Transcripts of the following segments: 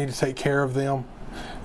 need to take care of them.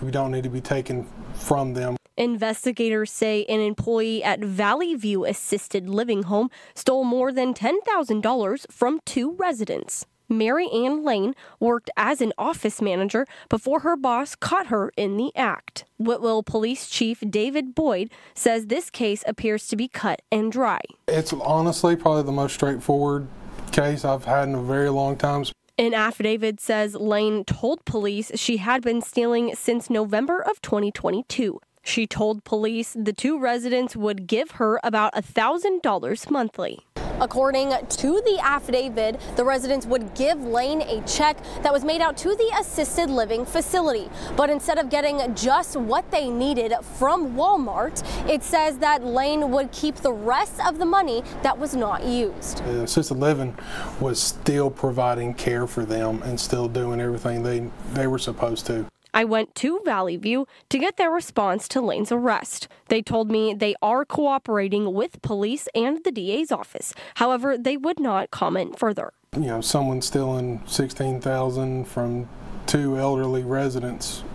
We don't need to be taken from them. Investigators say an employee at Valley View Assisted Living Home stole more than $10,000 from two residents. Mary Ann Layne worked as an office manager before her boss caught her in the act. Whitwell Police Chief David Boyd says this case appears to be cut and dry. It's honestly probably the most straightforward case I've had in a very long time. An affidavit says Layne told police she had been stealing since November of 2022. She told police the two residents would give her about $1,000 monthly. According to the affidavit, the residents would give Layne a check that was made out to the assisted living facility. But instead of getting just what they needed from Walmart, it says that Layne would keep the rest of the money that was not used. The assisted living was still providing care for them and still doing everything they, they were supposed to. I went to Valley View to get their response to Layne's arrest. They told me they are cooperating with police and the DA's office. However, they would not comment further. You know, someone stealing 16,000 from two elderly residents.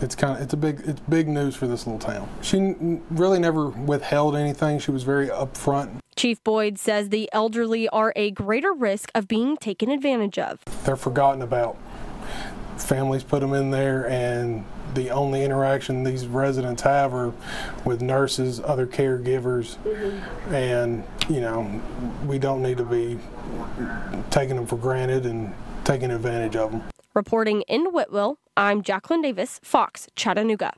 It's kind of it's a big it's big news for this little town. She really never withheld anything. She was very upfront. Chief Boyd says the elderly are a greater risk of being taken advantage of. They're forgotten about families put them in there and the only interaction these residents have are with nurses, other caregivers, mm-hmm. and you know we don't need to be taking them for granted and taking advantage of them. Reporting in Whitwell, I'm Jacqueline Davis, Fox, Chattanooga.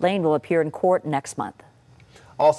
Layne will appear in court next month.